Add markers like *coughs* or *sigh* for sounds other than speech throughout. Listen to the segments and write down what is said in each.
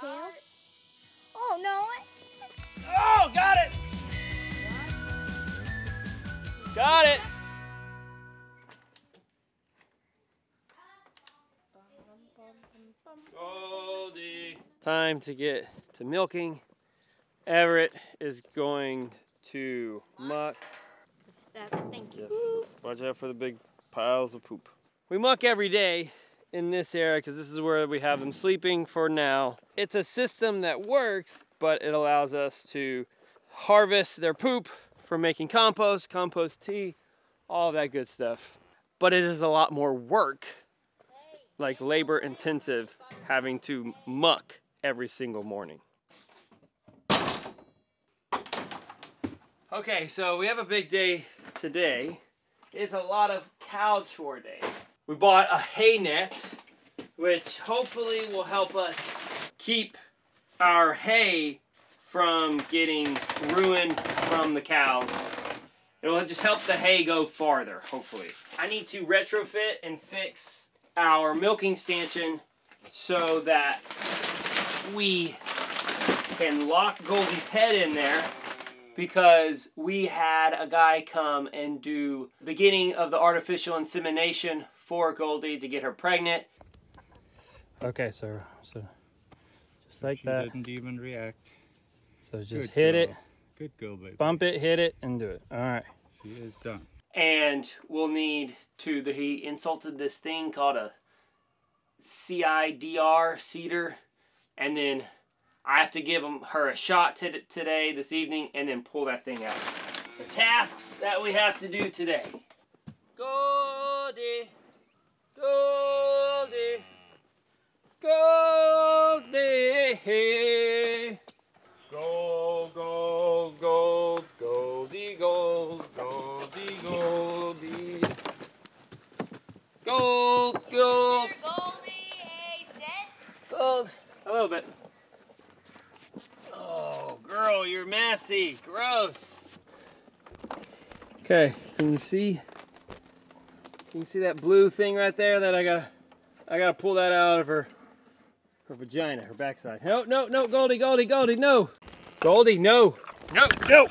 tail. Oh no! Oh, got it! Got it! Goldie. Time to get to milking. Everett is going to muck. That's thank Yes. Watch out for the big piles of poop. We muck every day in this area because this is where we have them sleeping for now. It's a system that works, but it allows us to harvest their poop for making compost, compost tea, all that good stuff. But it is a lot more work, like labor intensive, having to muck every single morning. Okay, so we have a big day today. It's a lot of cow chore day. We bought a hay net, which hopefully will help us keep our hay from getting ruined from the cows. It'll just help the hay go farther, hopefully. I need to retrofit and fix our milking stanchion so that we can lock Goldie's head in there because we had a guy come and do beginning of the artificial insemination for Goldie to get her pregnant. Okay, so so just like she that. didn't even react. So just Good hit girl. it, Good girl, baby. bump it, hit it, and do it. All right. She is done. And we'll need to the he insulted this thing called a CIDR cedar, and then I have to give him her a shot t- today, this evening, and then pull that thing out. The tasks that we have to do today. Goldie, Goldie, Goldie. Gold, gold, gold, Goldie, gold, Goldie, Goldie. Gold, gold, Goldie, a set. gold. A little bit. Girl, you're messy. Gross. Okay, can you see? Can you see that blue thing right there that I gotta, I gotta pull that out of her, her vagina, her backside. No, no, no, Goldie, Goldie, Goldie, no. Goldie, no. No, no.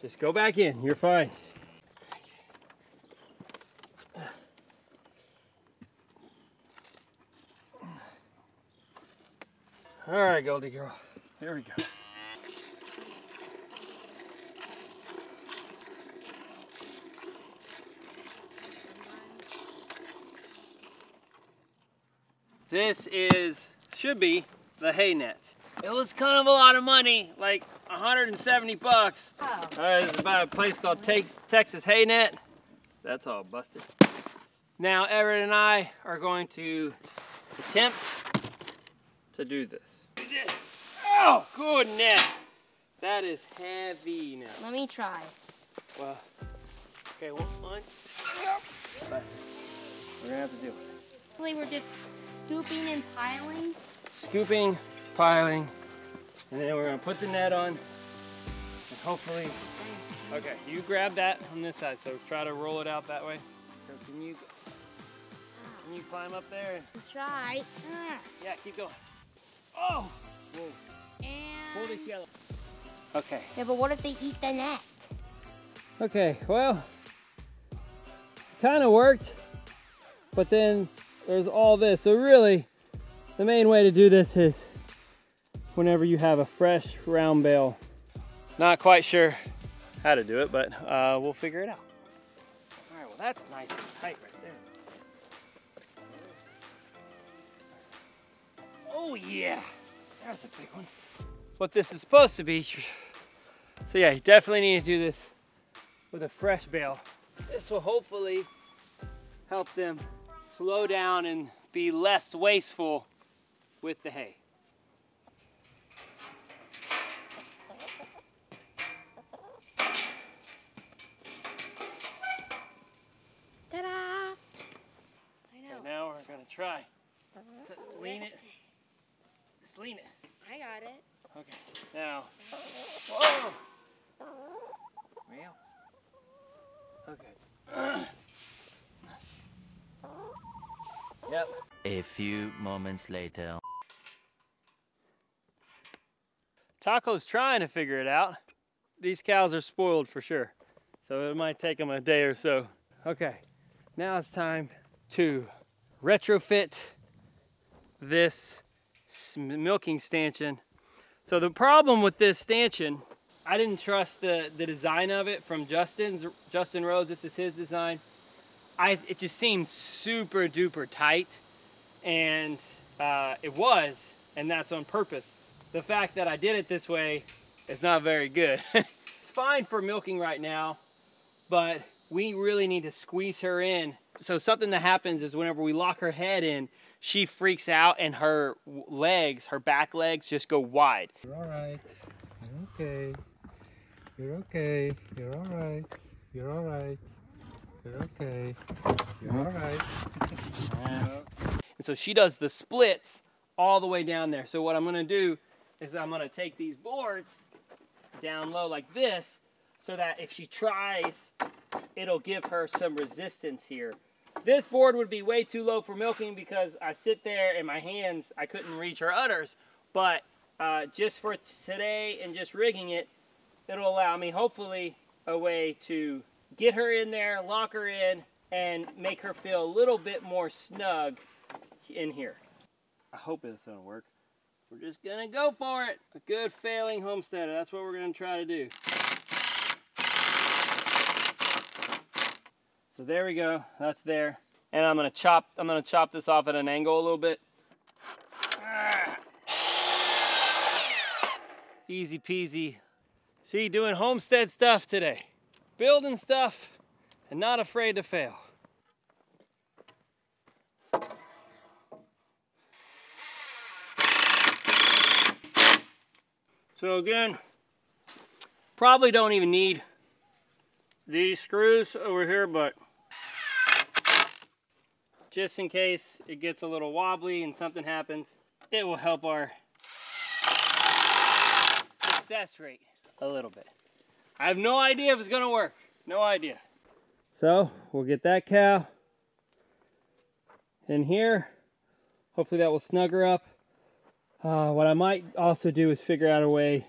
Just go back in. You're fine. All right, Goldie girl. Here we go. This is, should be, the hay net. It was kind of a lot of money, like 170 bucks. Oh. All right, this is by a place called Tex- Texas Hay Net. That's all busted. Now, Everett and I are going to attempt to do this. Do this. Oh, goodness. That is heavy now. Let me try. Well, okay, one, once. But we're gonna have to do it. Hopefully we're just scooping and piling. Scooping, piling, and then we're gonna put the net on, and hopefully. Okay, you grab that on this side, so try to roll it out that way. So Can you, can you climb up there? Try. Ah. Yeah, keep going. Oh! Whoa, hold it And yellow. Okay. yeah, but what if they eat the net? Okay, well, kind of worked, but then there's all this. So really, the main way to do this is whenever you have a fresh round bale. Not quite sure how to do it, but uh, we'll figure it out. All right, well that's nice and tight right there. Oh yeah, there's a big one. What this is supposed to be. So yeah, you definitely need to do this with a fresh bale. This will hopefully help them slow down and be less wasteful with the hay. Ta-da! I Okay, know. now we're gonna try to uh-huh. lean it. Just lean it. I got it. Okay, now. Uh-huh. Whoa! Real? Okay. A few moments later. Taco's trying to figure it out. These cows are spoiled for sure. So it might take them a day or so. Okay, now it's time to retrofit this milking stanchion. So the problem with this stanchion, I didn't trust the, the design of it from Justin's, Justin Rhodes, this is his design. I, it just seemed super duper tight and uh, it was, and that's on purpose. The fact that I did it this way is not very good. *laughs* it's fine for milking right now, but we really need to squeeze her in. So something that happens is whenever we lock her head in, she freaks out and her legs, her back legs just go wide. You're alright. You're okay. You're okay. You're alright. You're alright. You're okay. You're alright. *laughs* And so she does the splits all the way down there. So what I'm gonna do is I'm gonna take these boards down low like this so that if she tries, it'll give her some resistance here. This board would be way too low for milking because I sit there and my hands, I couldn't reach her udders. But uh, just for today and just rigging it, it'll allow me hopefully a way to get her in there, lock her in, and make her feel a little bit more snug in here. I hope it's gonna work. We're just gonna go for it. A good failing homesteader. That's what we're gonna try to do. So there we go. That's there. And I'm gonna chop. I'm gonna chop this off at an angle a little bit. Ah. Easy peasy. See, doing homestead stuff today. Building stuff and not afraid to fail. So again, probably don't even need these screws over here, but just in case it gets a little wobbly and something happens, it will help our success rate a little bit. I have no idea if it's gonna work. No idea. So we'll get that cow in here. Hopefully that will snug her up. Uh, what I might also do is figure out a way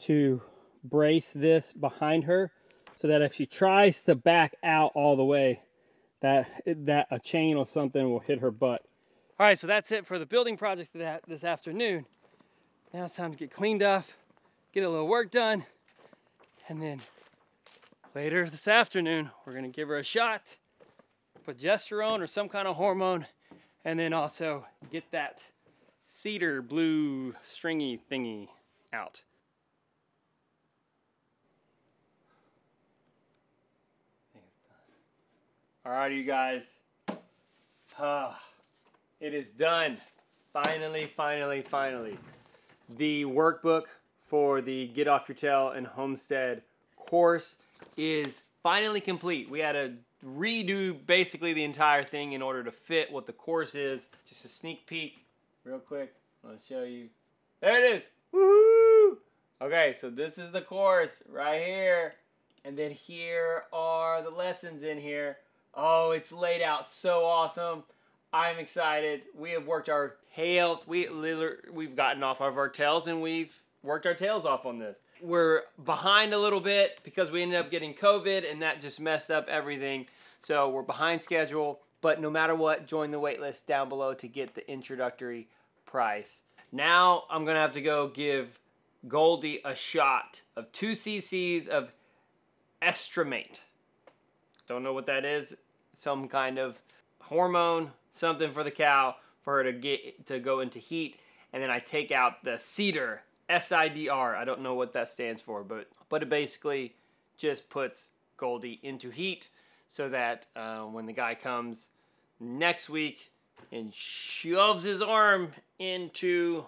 to brace this behind her so that if she tries to back out all the way, that that a chain or something will hit her butt. All right, so that's it for the building projects that this afternoon. Now it's time to get cleaned up, get a little work done, and then later this afternoon we're gonna give her a shot, progesterone or some kind of hormone, and then also get that CIDR blue stringy thingy out. Alrighty, you guys. Ah, it is done. Finally, finally, finally. The workbook for the Get Off Your Tail and Homestead course is finally complete. We had to redo basically the entire thing in order to fit what the course is. Just a sneak peek, real quick. I'll show you. There it is. Woohoo! Okay, so this is the course right here. And then here are the lessons in here. Oh, it's laid out so awesome. I'm excited. We have worked our tails. We we've gotten off of our tails and we've worked our tails off on this. We're behind a little bit because we ended up getting COVID and that just messed up everything. So we're behind schedule. But no matter what, join the waitlist down below to get the introductory price. Now I'm gonna have to go give Goldie a shot of two cc's of Estrumate. Don't know what that is. Some kind of hormone, something for the cow for her to get to go into heat. And then I take out the CIDR, S I D R. I don't know what that stands for, but but it basically just puts Goldie into heat so that uh, when the guy comes next week and shoves his arm into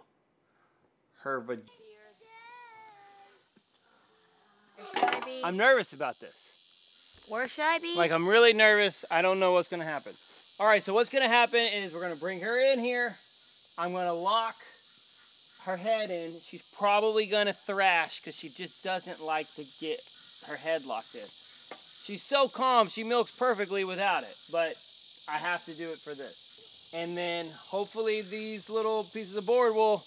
her vagina. Where should I be? I'm nervous about this. Where should I be? Like I'm really nervous. I don't know what's gonna happen. All right, so what's gonna happen is we're gonna bring her in here. I'm gonna lock her head in. She's probably gonna thrash because she just doesn't like to get her head locked in. She's so calm, she milks perfectly without it, but I have to do it for this. And then hopefully these little pieces of board will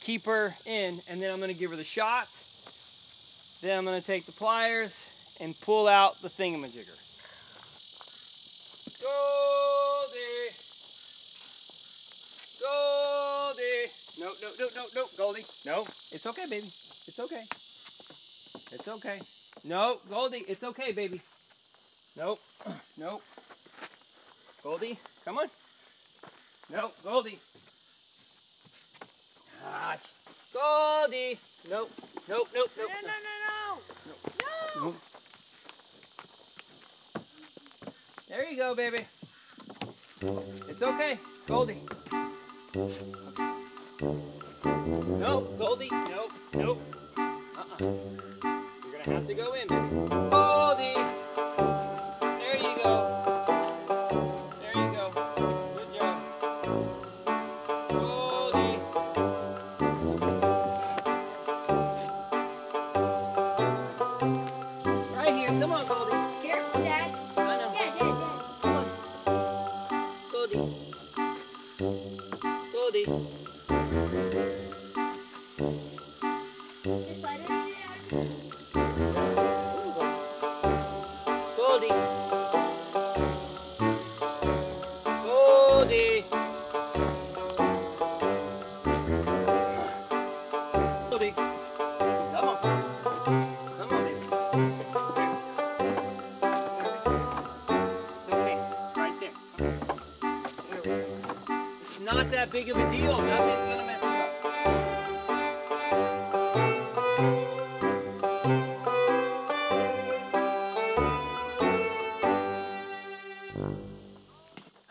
keep her in, and then I'm gonna give her the shot. Then I'm gonna take the pliers and pull out the thingamajigger. Goldie! Goldie! No, no, no, no, no, Goldie. No, it's okay, baby. It's okay. It's okay. No, Goldie, it's okay, baby. Nope. *clears throat* Nope. Goldie, come on. Nope, Goldie. Gosh. Goldie. Nope. Nope, nope, nope. no, nope. no, no. No. Nope. There you go, baby. It's okay. Goldie. Nope, Goldie. Nope, nope. Uh-uh. You're gonna have to go in, baby.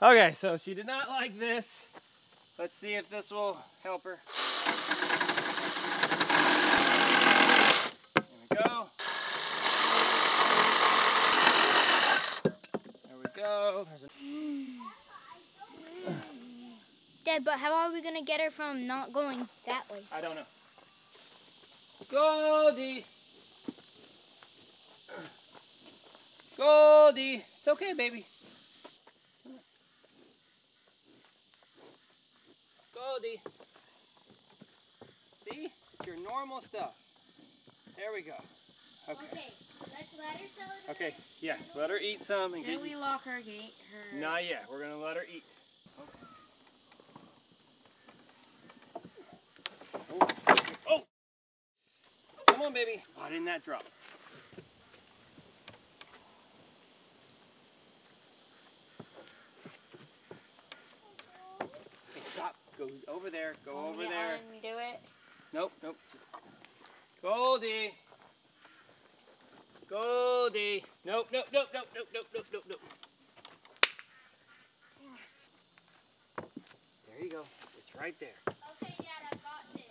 Okay, so she did not like this. Let's see if this will help her. There we go. There we go. There's a- Dad, but how are we gonna get her from not going that way? I don't know. Goldie. Goldie. It's okay, baby. Goldie. See? It's your normal stuff. There we go. Okay. let's let her celebrate. Okay. Yes. Let her eat some and Can get. we lock her gate? Her. Not yet. We're gonna let her eat. Oh. oh. Come on, baby. Why didn't that drop? Hey, stop. Go over there. Go over there. Undo it. Nope, nope. Just Goldie. Goldie. Nope, nope, nope, nope, nope, nope, nope, nope, nope. There you go. It's right there. Okay, Dad, I got this.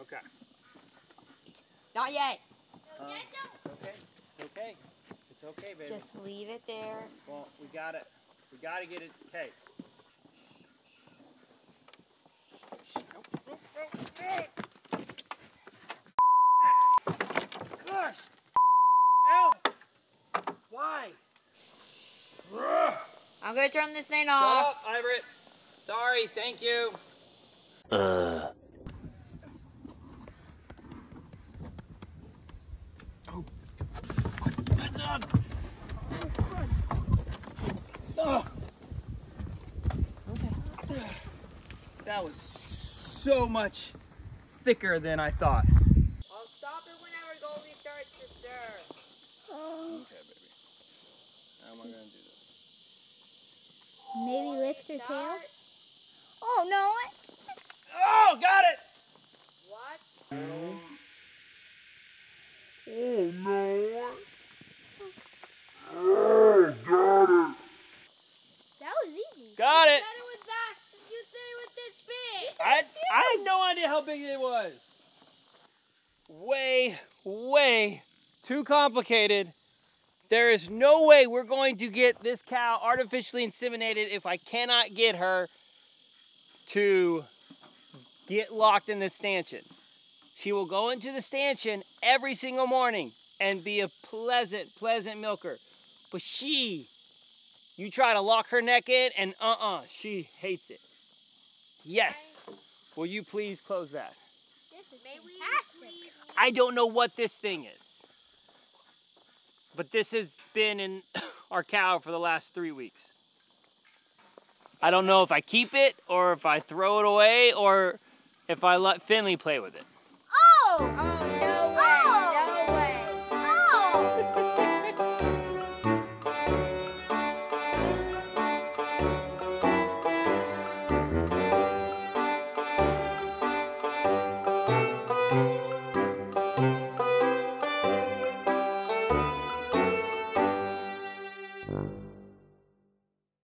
Okay. Not yet. Uh, Dad, don't. It's okay. It's okay. It's okay, baby. Just leave it there. Well, we got it. we gotta get it. Okay. Gosh. Why? I'm gonna turn this thing Shut off. up, Everett. Sorry, thank you. Oh. Oh. That was so much thicker than I thought. I'll stop it whenever Goldie starts to stir. Okay, baby. How am I gonna do this? Maybe lift her tail. Oh no! Oh, got it! What? Oh, that was easy. Got it. You said it was that. You said it was this big. I, had no idea how big it was. Way, way too complicated. There is no way we're going to get this cow artificially inseminated if I cannot get her to get locked in the stanchion. She will go into the stanchion every single morning and be a pleasant, pleasant milker. But she, you try to lock her neck in and uh-uh, she hates it. Yes. Will you please close that? Yeah, May we fantastic. please? I don't know what this thing is. But this has been in *coughs* our cow for the last three weeks. I don't know if I keep it or if I throw it away or if I let Finley play with it. Oh! Oh no way!